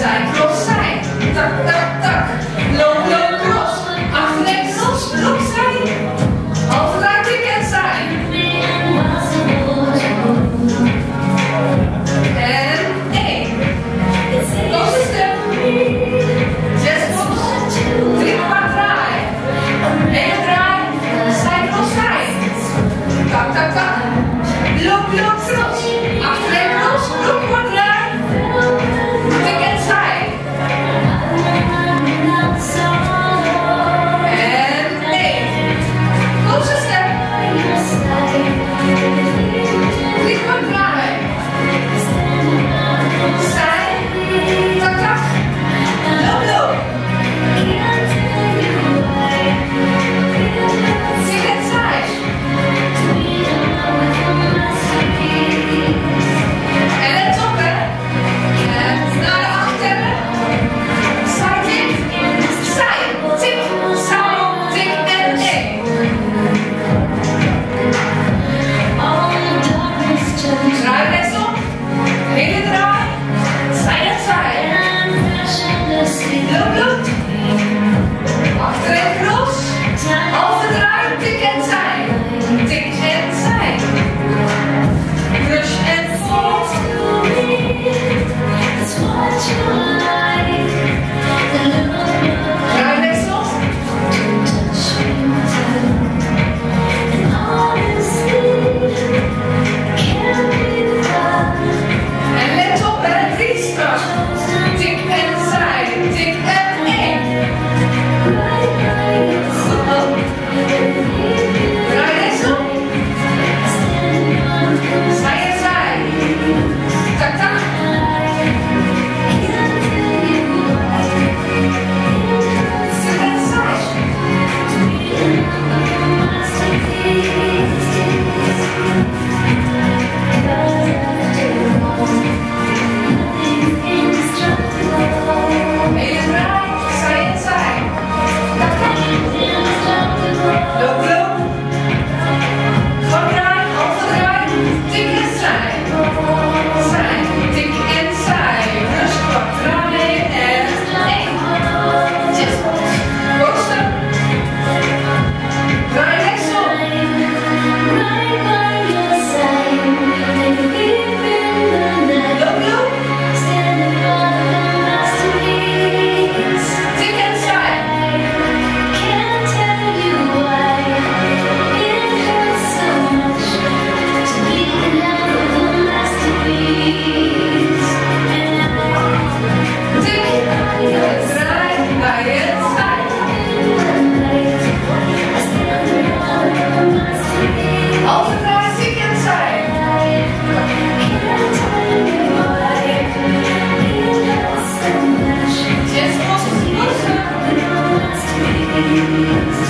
I go. you.